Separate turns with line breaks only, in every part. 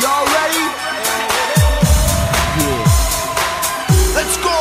Y'all ready? Yeah. Let's go.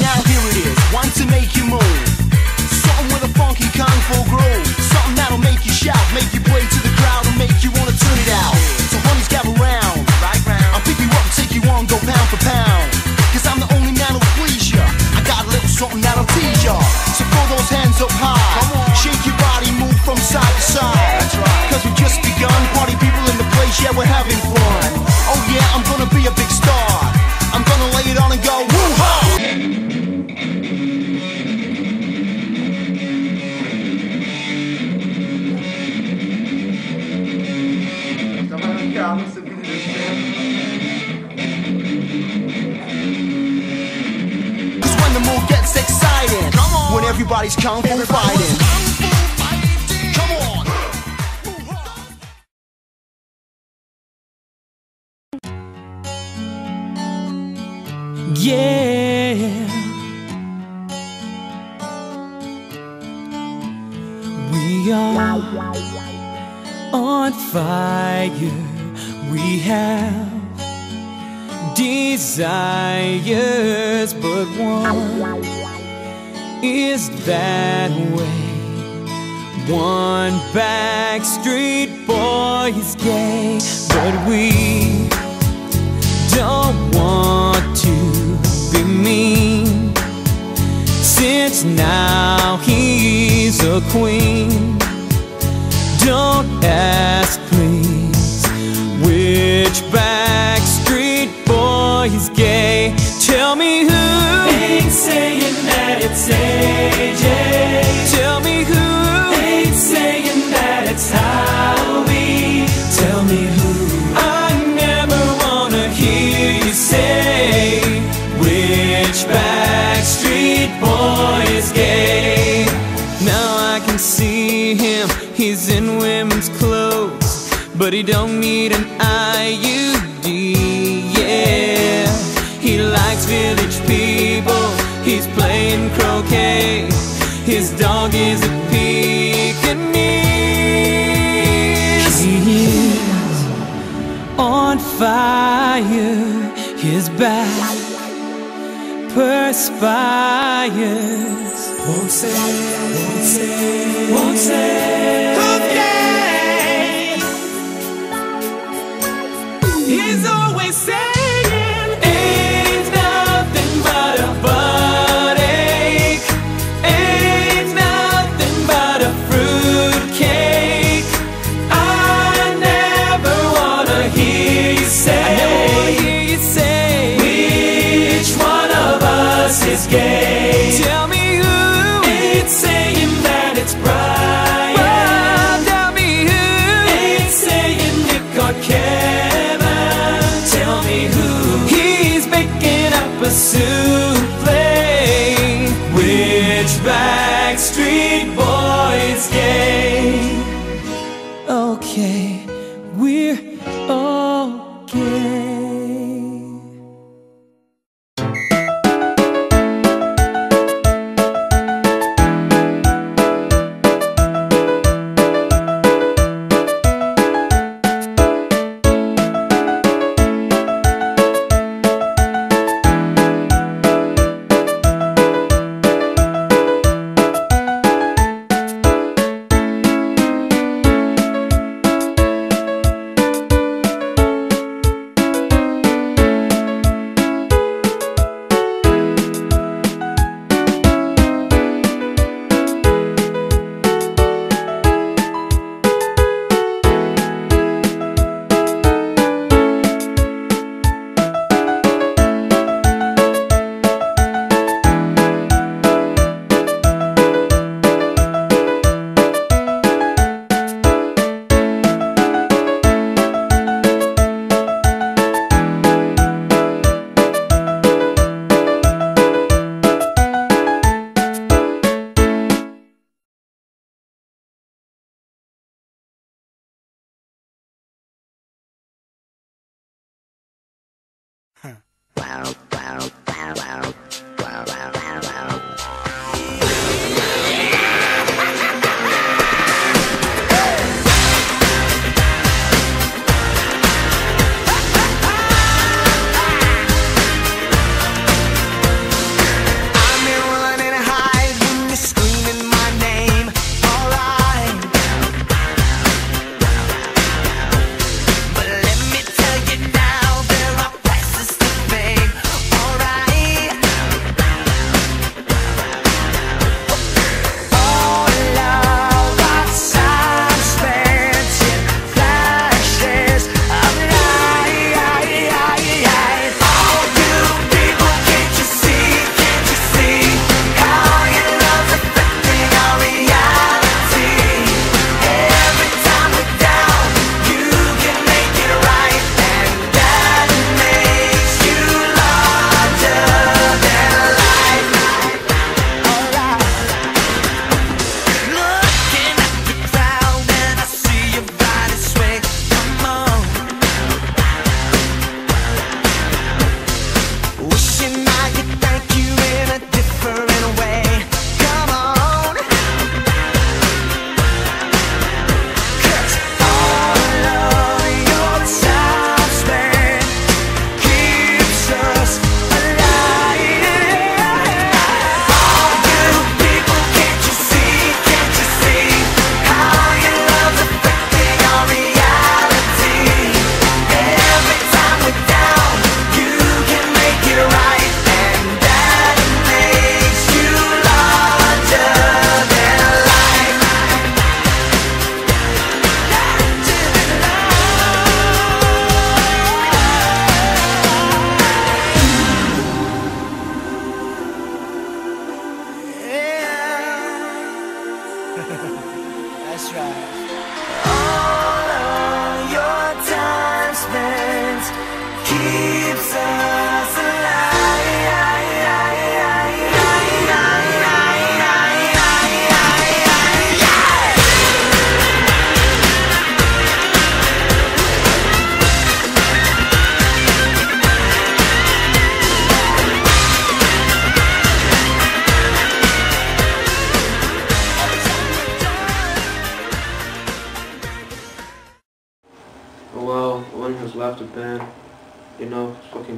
Now here it is, one to make you move. Something with a funky kung fu groove. Something that'll make you shout, make you play to the crowd, and make you wanna turn it out. Gets exciting, when everybody's kung fu fighting. Come on.
Yeah. We are on fire. We have desires, but one is that way. One backstreet boy is gay, but we don't want to be mean since now he's a queen. Don't ask, please, which backstreet boy is gay. Tell me who ain't saying that it's. Tell me who I never wanna hear you say which backstreet boy is gay. Now I can see him, he's in women's clothes, but he don't need an IUD. Fire, his back perspires. Won't say, won't say, won't say.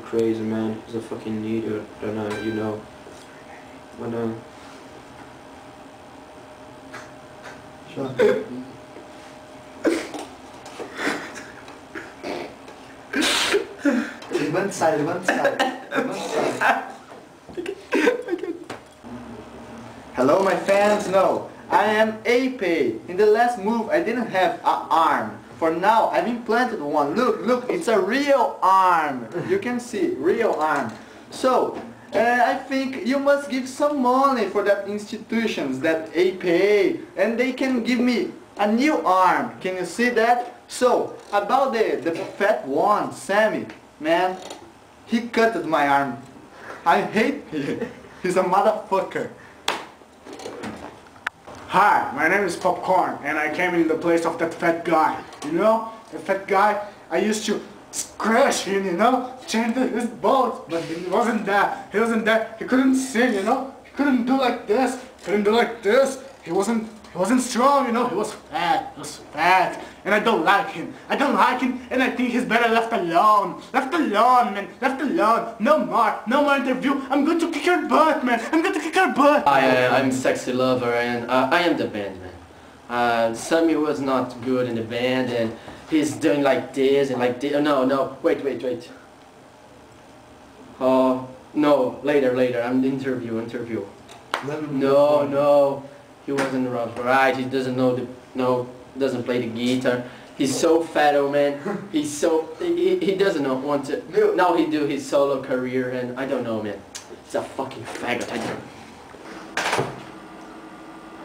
Crazy man. He's a fucking idiot, and know, you know. But uh,
Levante sai, levante sai. Levante sai. Hello my fans, no. I am Ape. In the last move I didn't have an arm. For now I've implanted one. Look, look, it's a real arm. You can see, real arm. So, uh, I think you must give some money for that institutions, that APA, and they can give me a new arm. Can you see that? So, about the, the fat one, Sammy, man, he cut my arm. I hate him. He's a motherfucker.
Hi, my name is Popcorn, and I came in the place of that fat guy. You know, the fat guy, I used to crush him, you know, change his boat, but he wasn't there. He wasn't there. He couldn't sing, you know. He couldn't do like this. Couldn't do like this. He wasn't. He wasn't strong, you know. He was fat. He was fat, and I don't like him. I don't like him, and I think he's better left alone. Left alone, man. Left alone. No more. No more interview. I'm going to kick your butt, man. I'm going to kick your butt.
I, uh, I'm sexy lover, and uh, I am the band man. Uh, Sammy was not good in the band, and he's doing like this and like this. Oh, No, no, wait, wait, wait. Oh, no, later, later. I'm the interview, interview. No, no, he wasn't right. Right, he doesn't know the no, doesn't play the guitar. He's so fat, oh man. He's so he, he doesn't know want to. Now he do his solo career, and I don't know, man. He's a fucking faggot. I don't.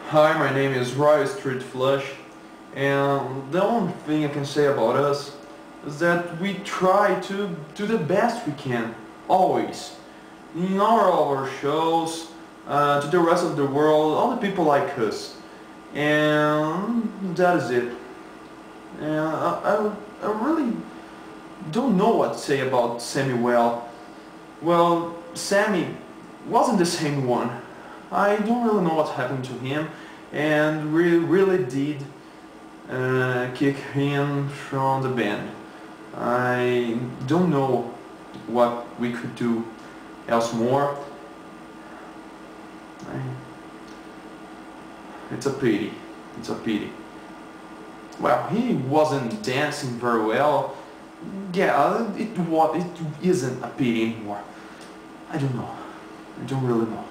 Hi, my name is Royal Street Flush, and the only thing I can say about us is that we try to do the best we can, always. In all our shows, uh, to the rest of the world, all the people like us. And that is it. And I, I, I really don't know what to say about Samuel. Well, Sammy wasn't the same one. I don't really know what happened to him and we really did uh, kick him from the band. I don't know what we could do else more. I, it's a pity. It's a pity. Well, he wasn't dancing very well. Yeah, it what it isn't a pity anymore. I don't know. I don't really know.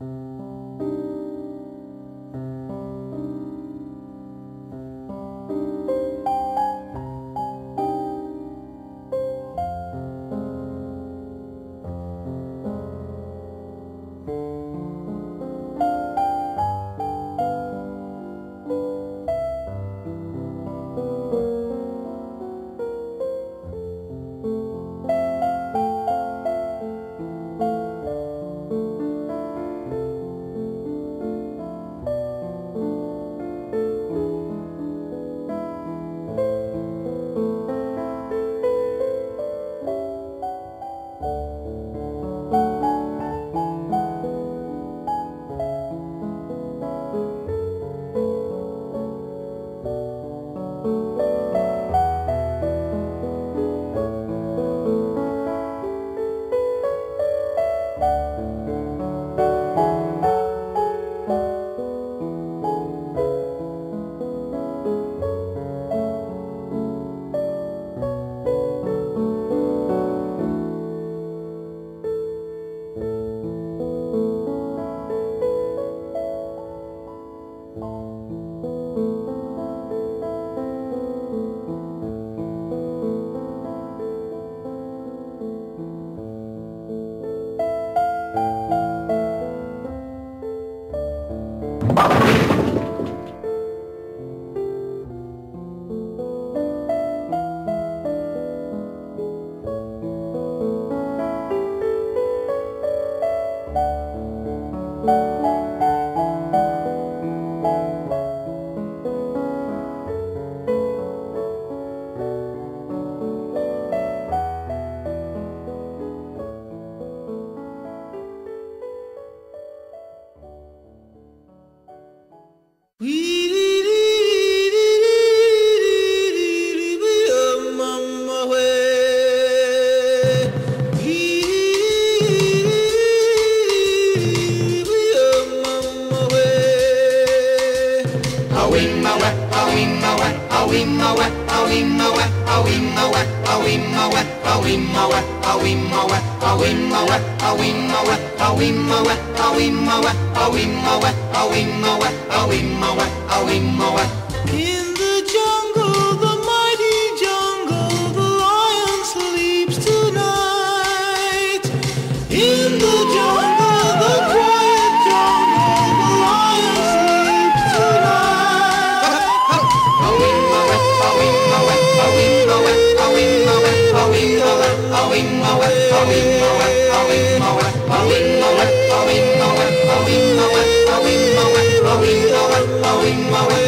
you Awimmawe, awimmawe, awimmawe, awimmawe, awimmawe, my way.